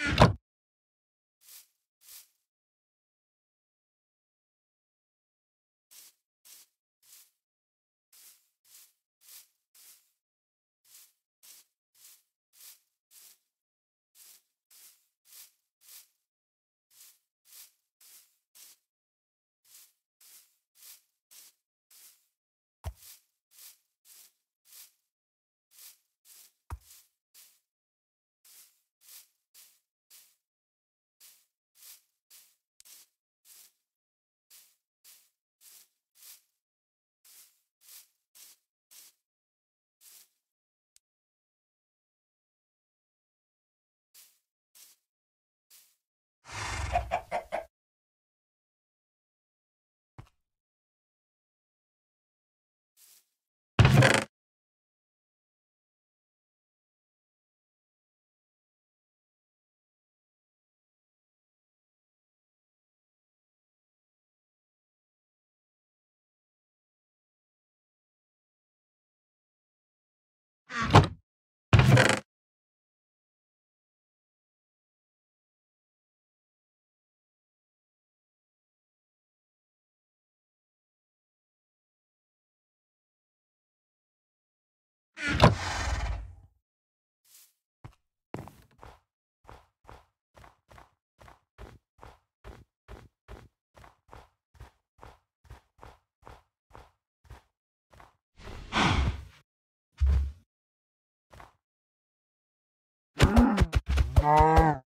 Ah. Oh.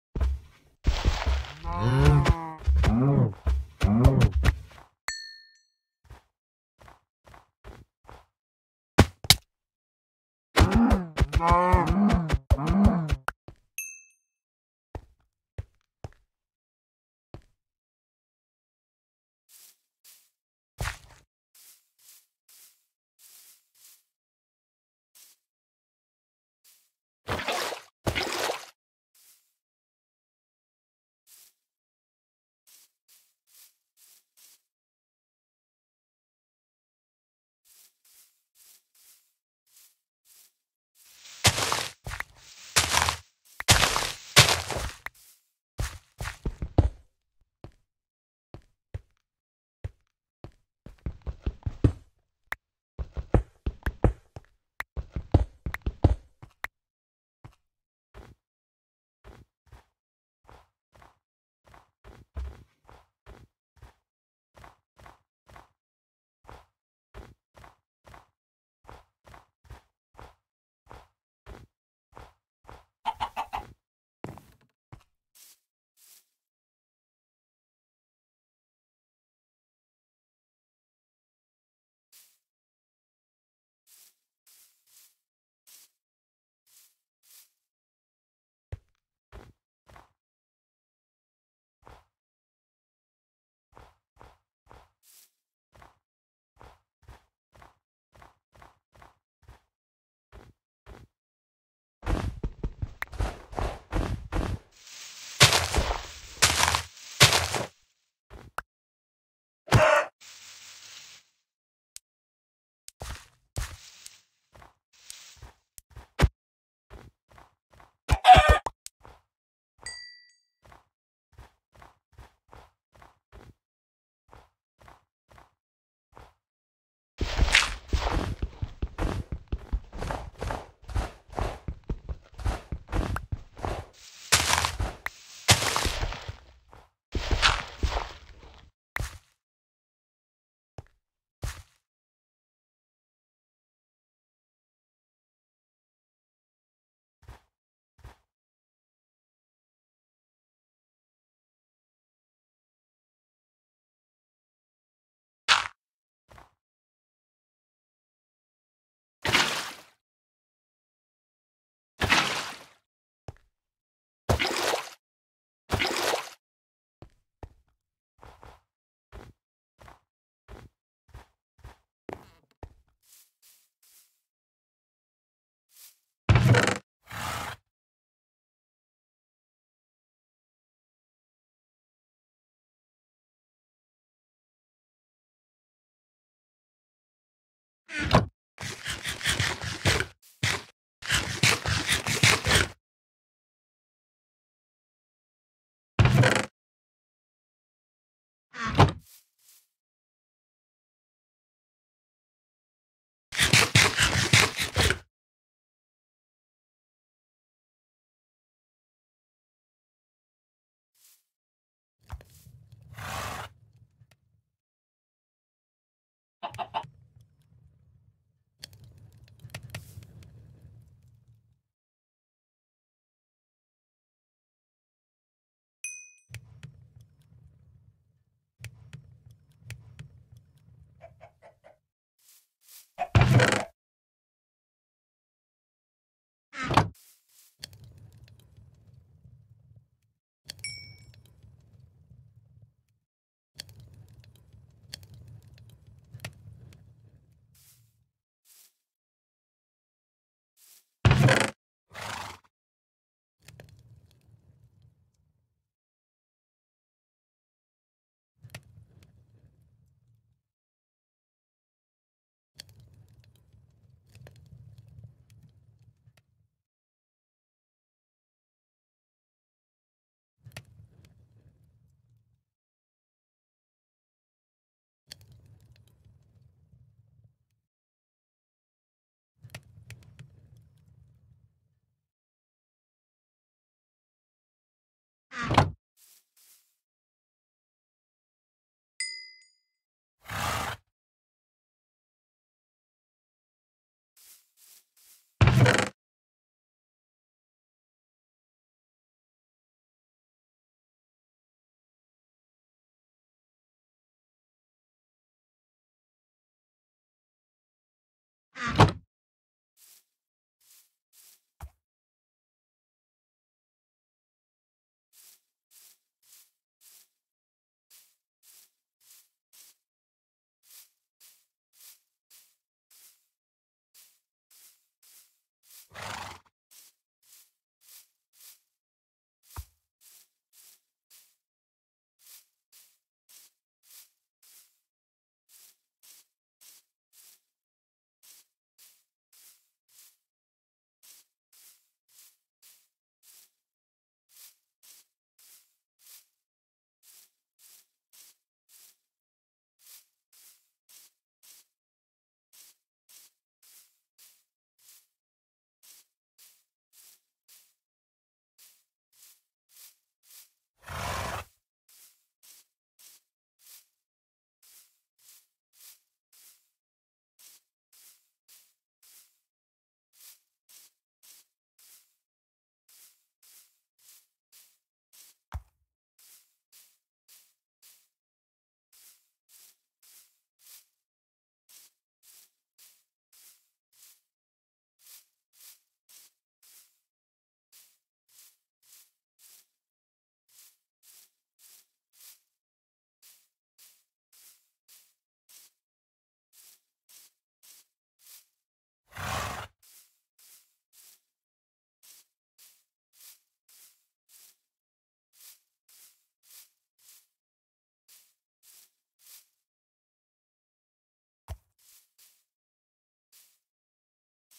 Ah.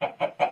Ha ha ha.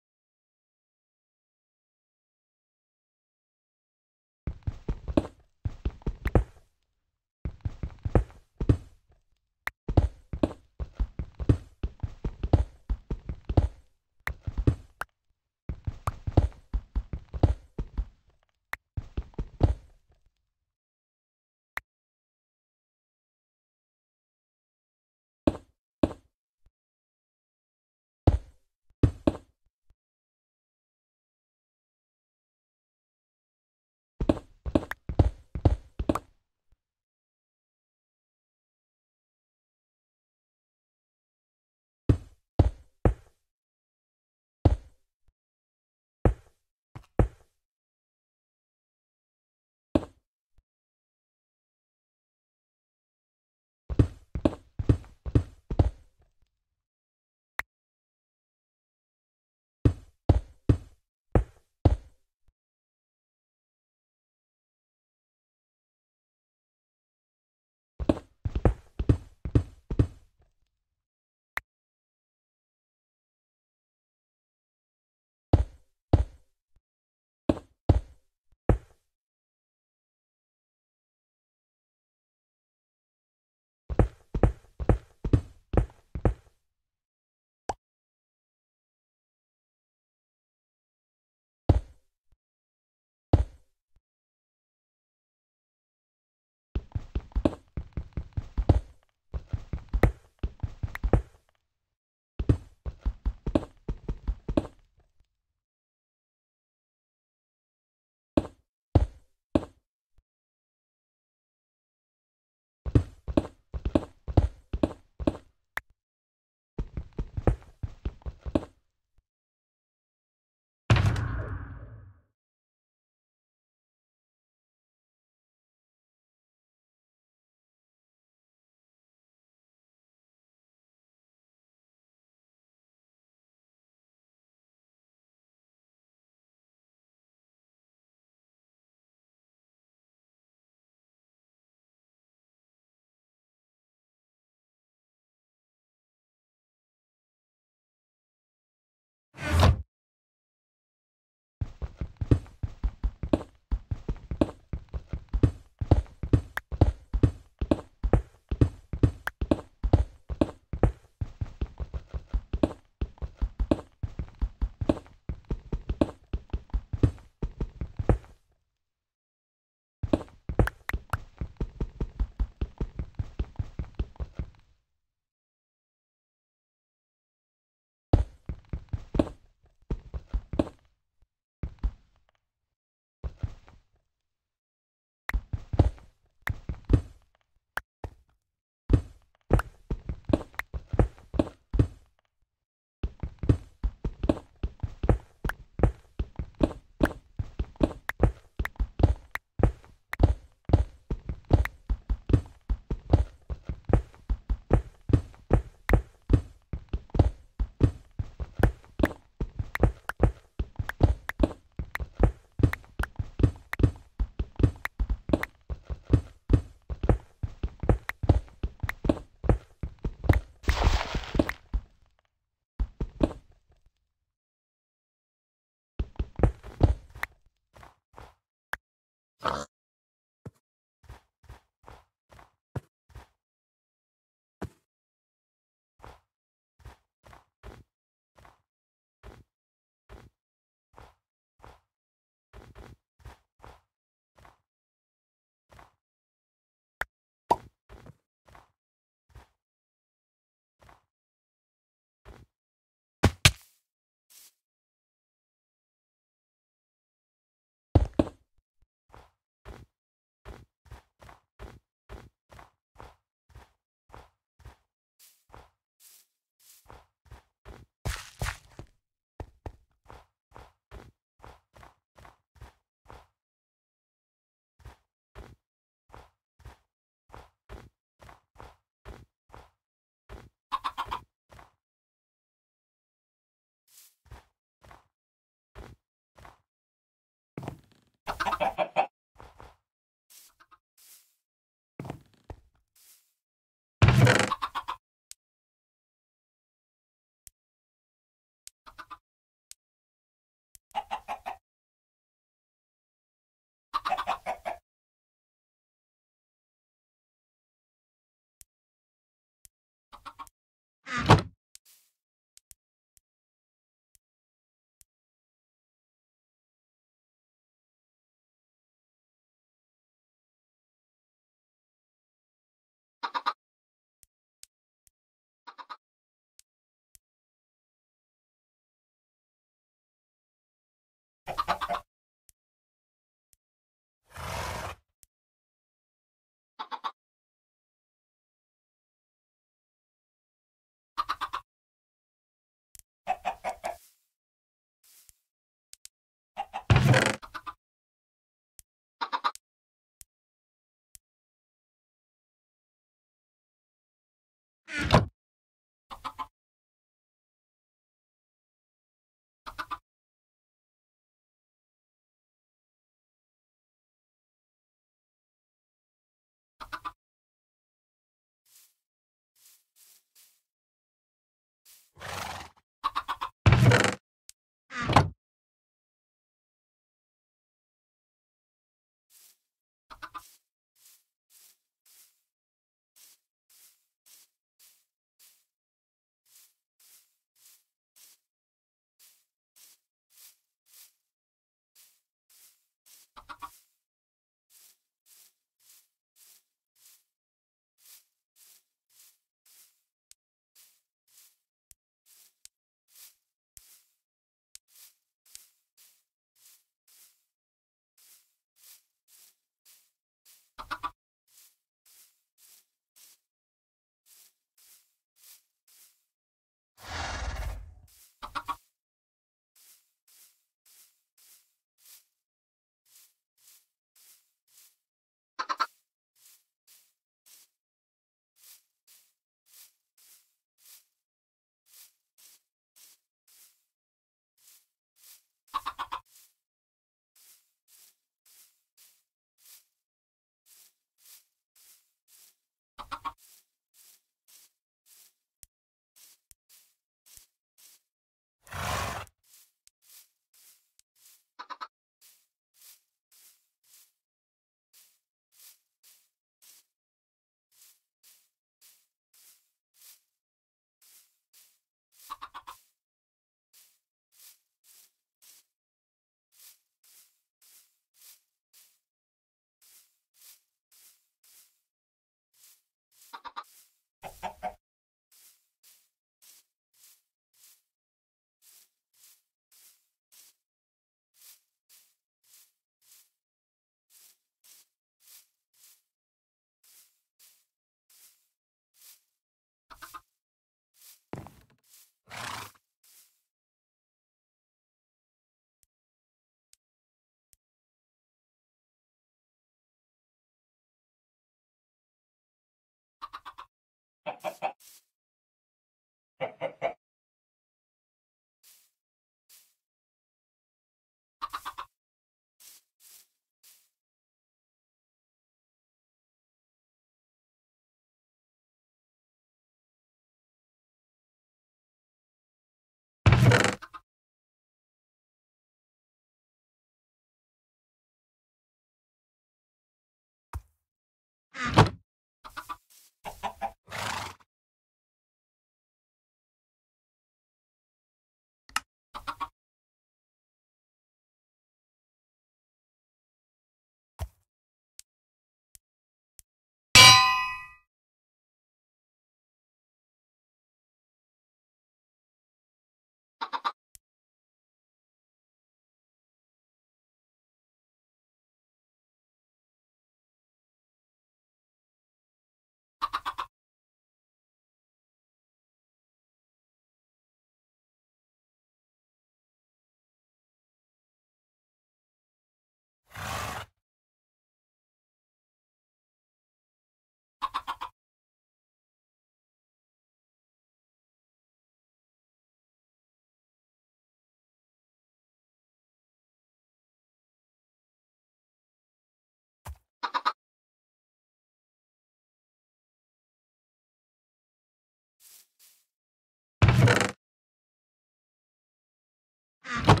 Ah.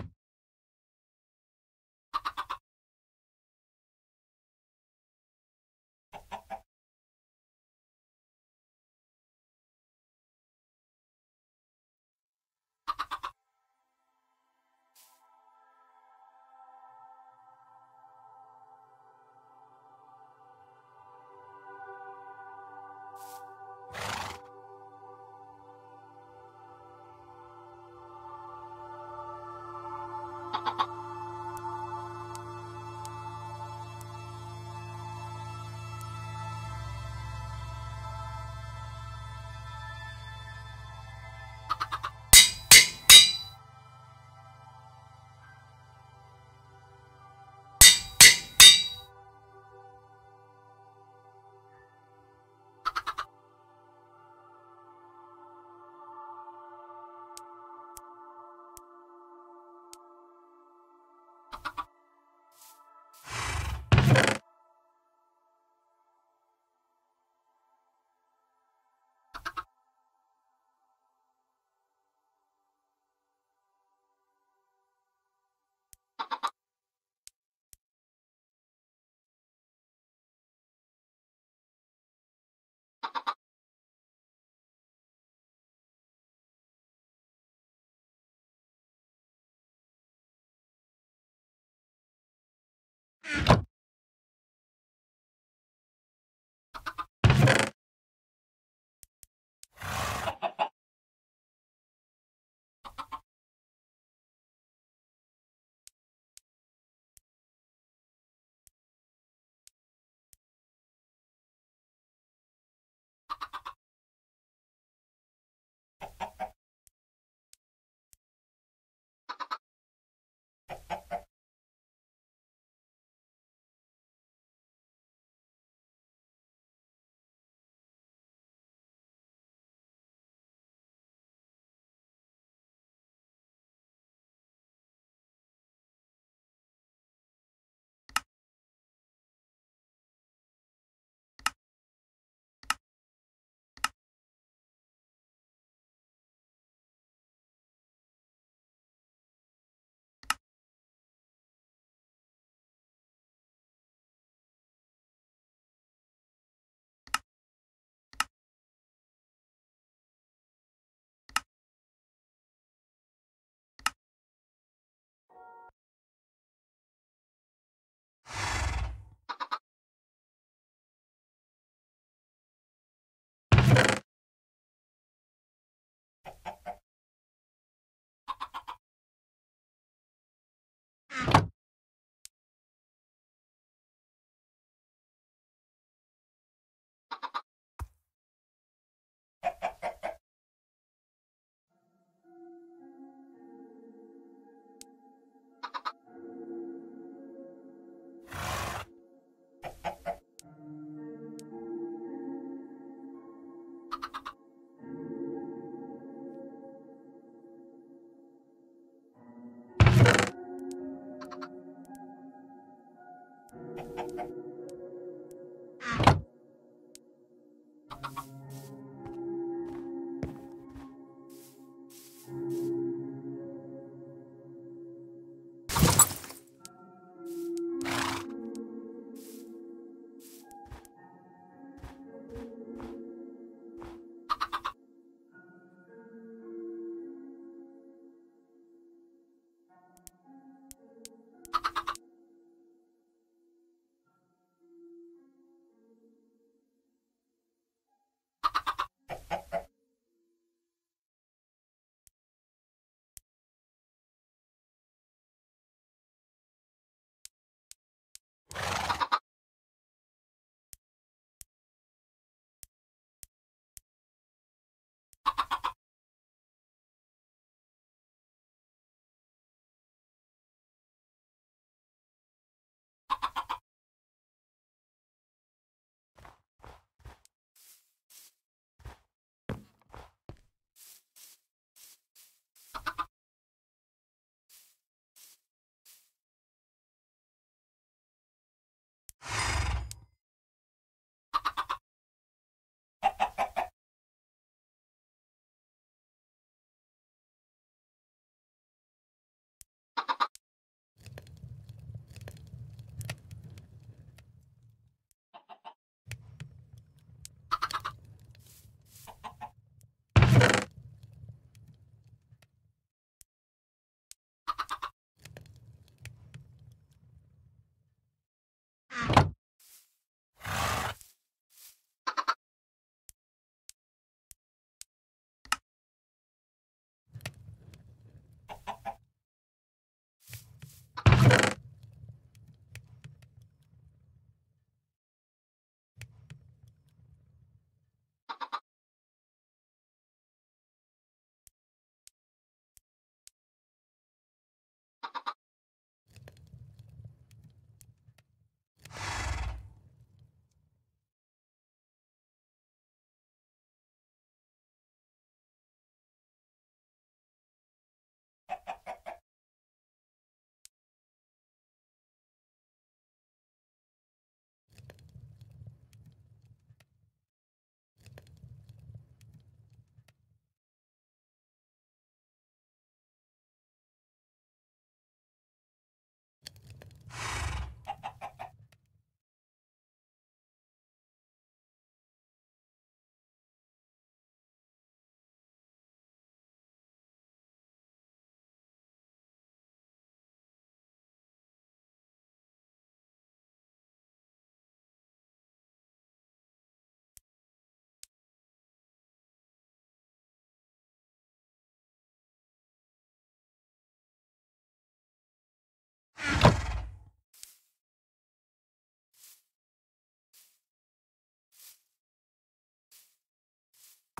Ah.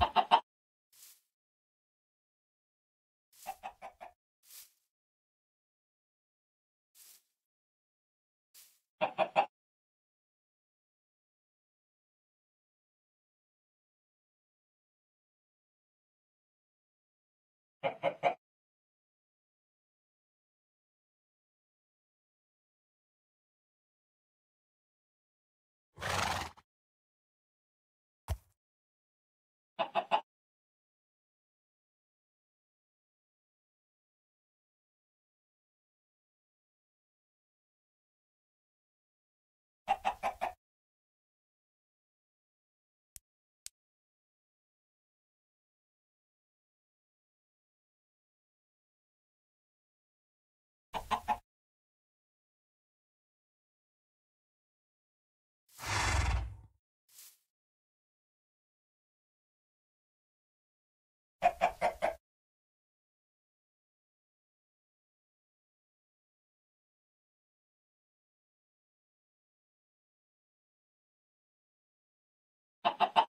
Ha ha ha! Ha ha ha.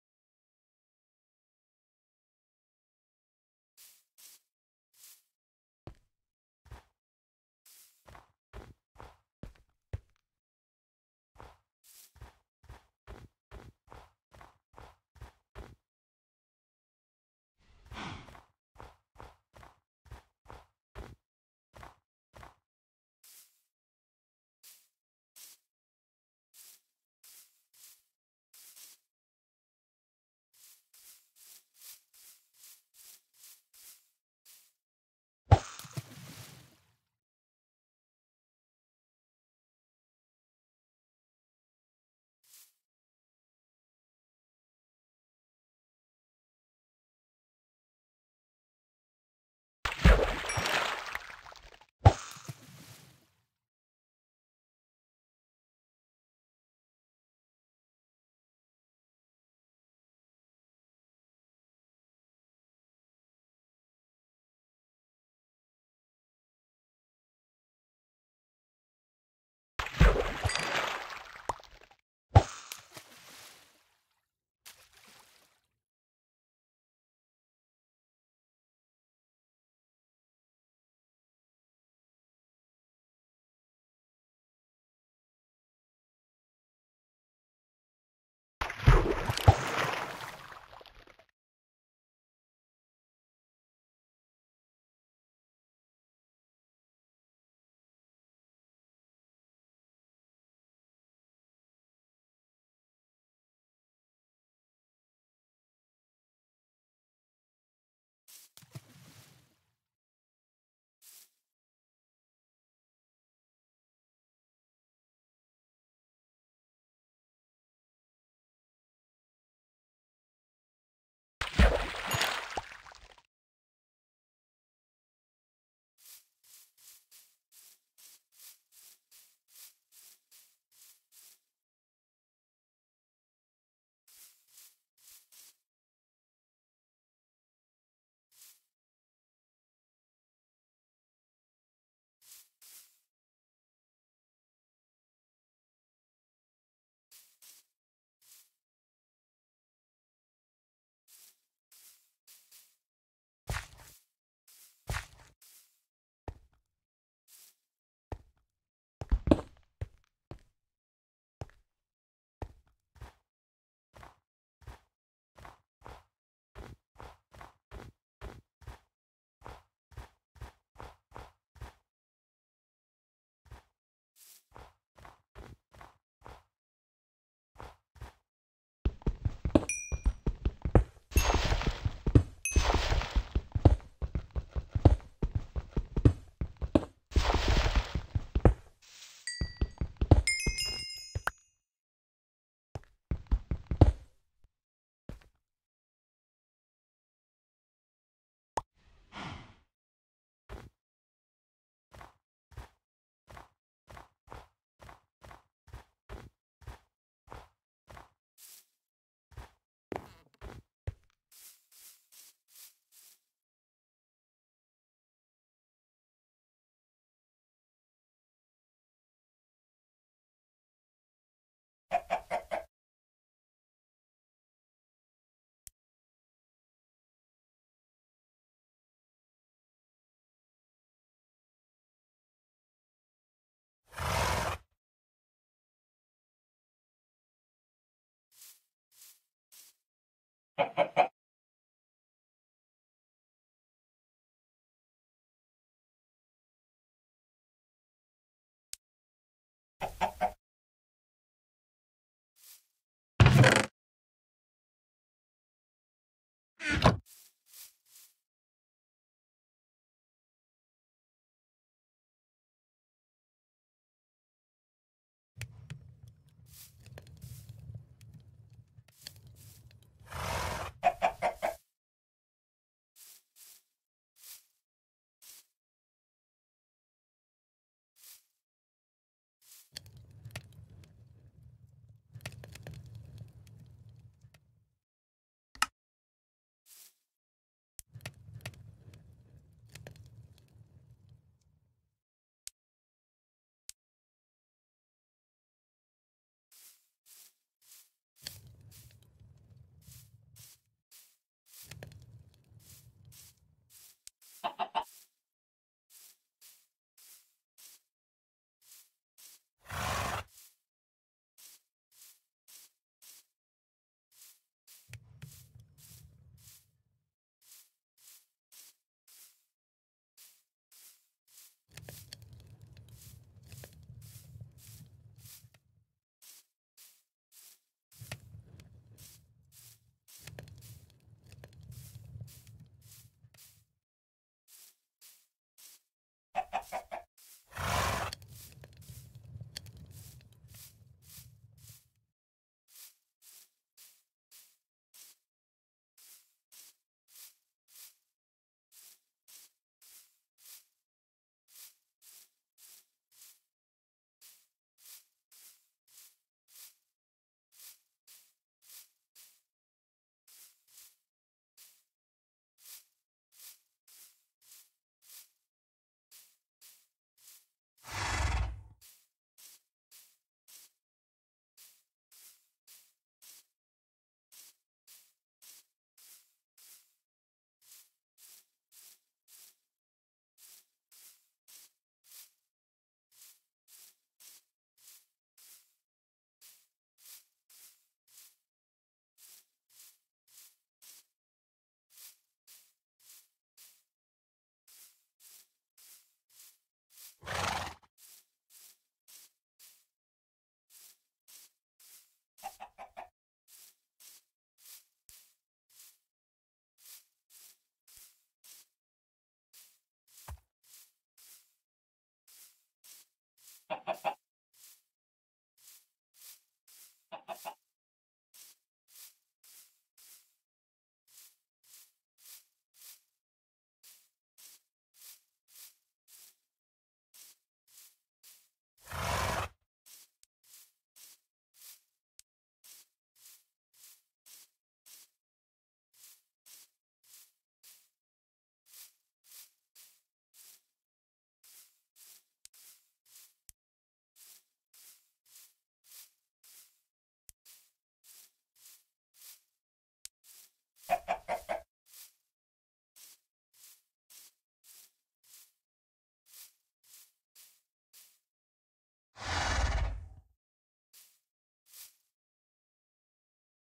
Ha ha ha.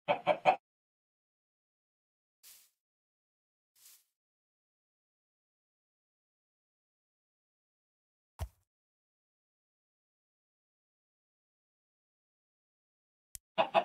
Ha ha.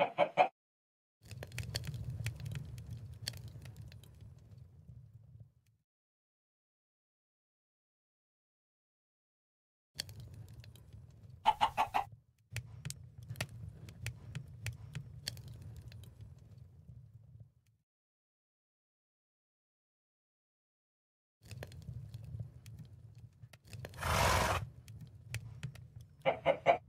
Ha ha ha.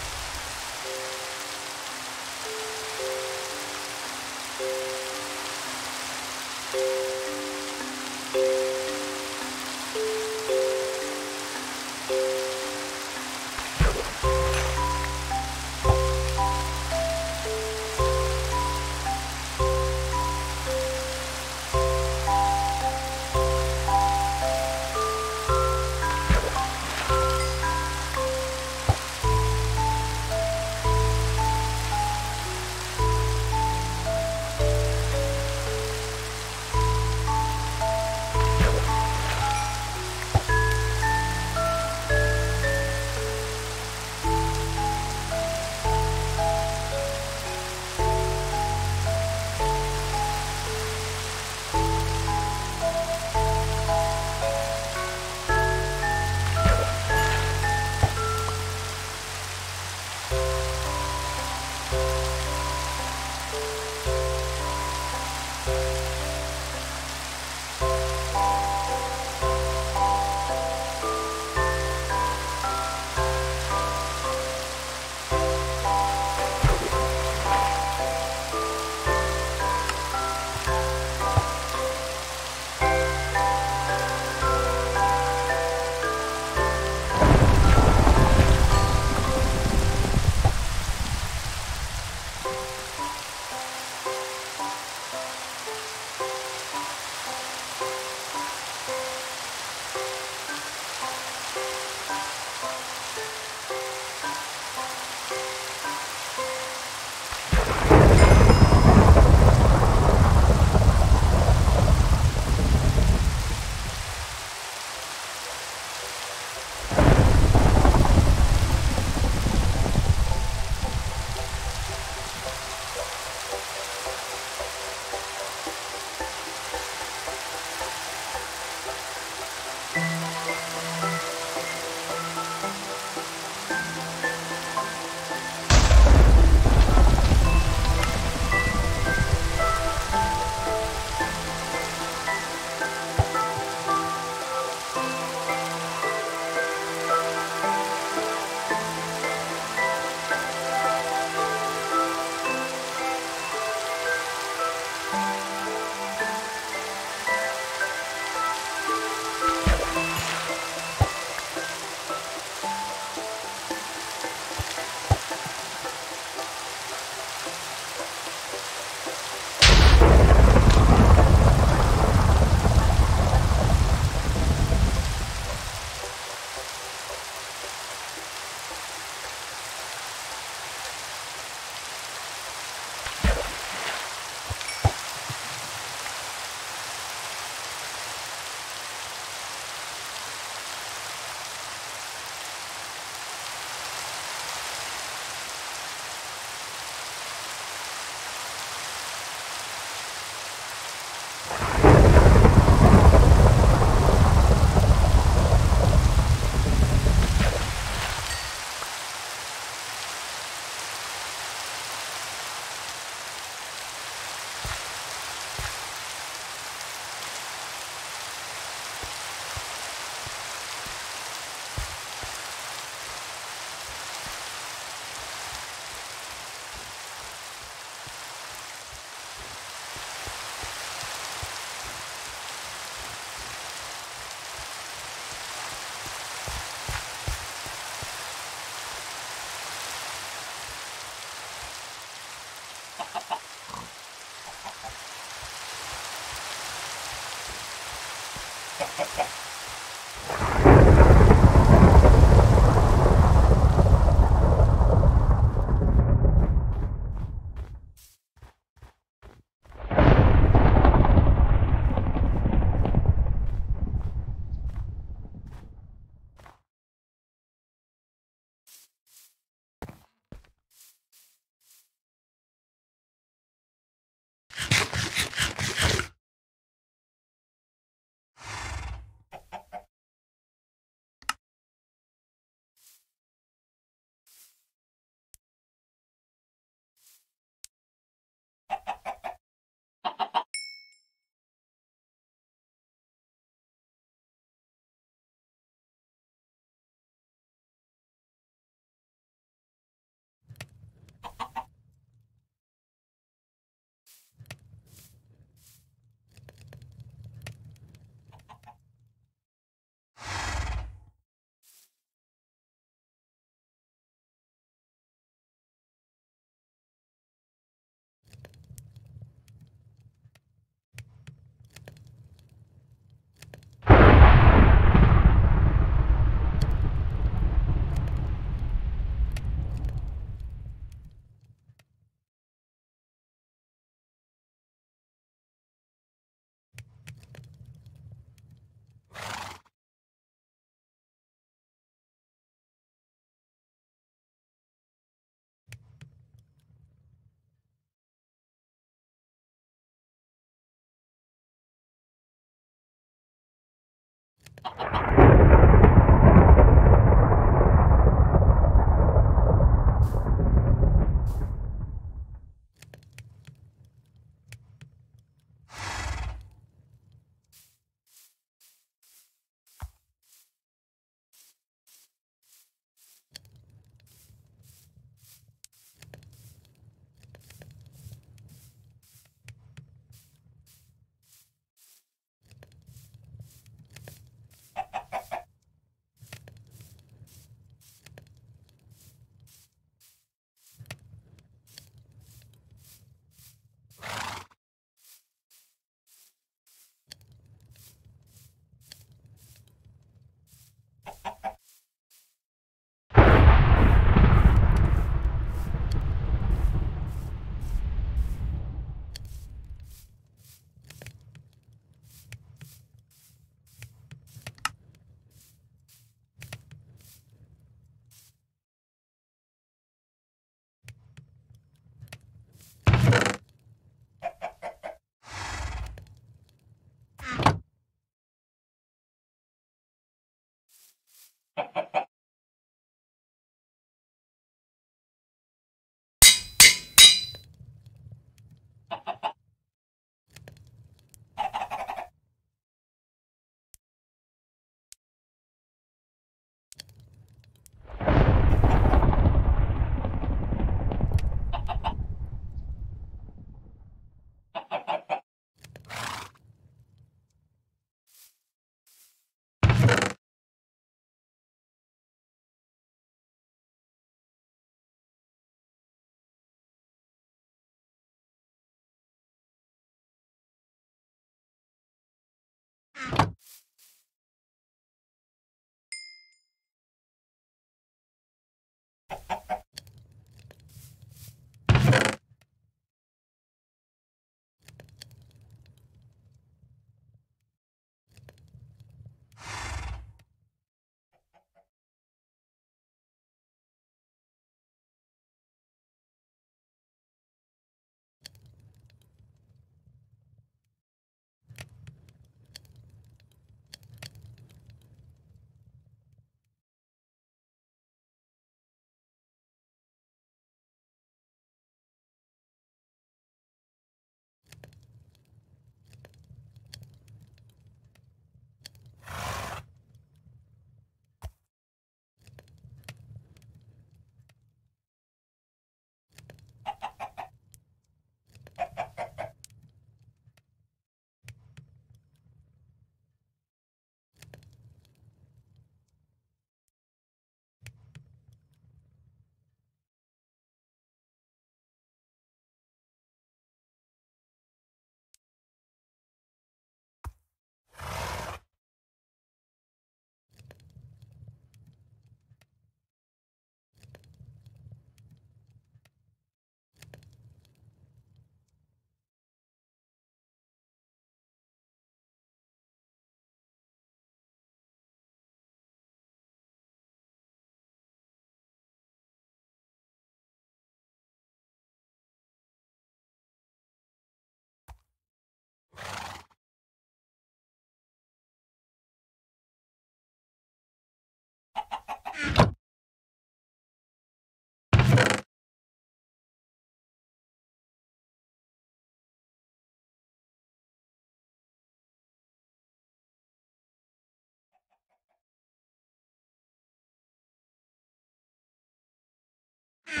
Ha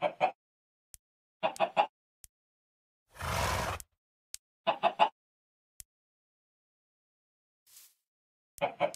ha ha. Ha ha.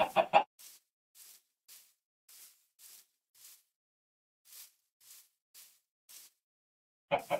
Ha ha.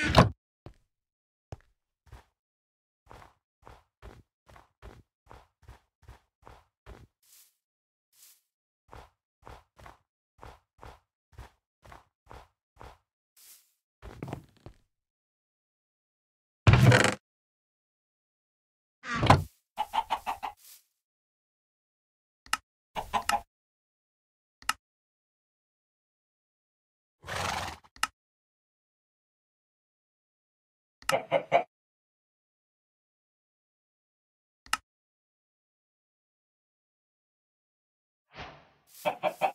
Ah. Ha ha ha.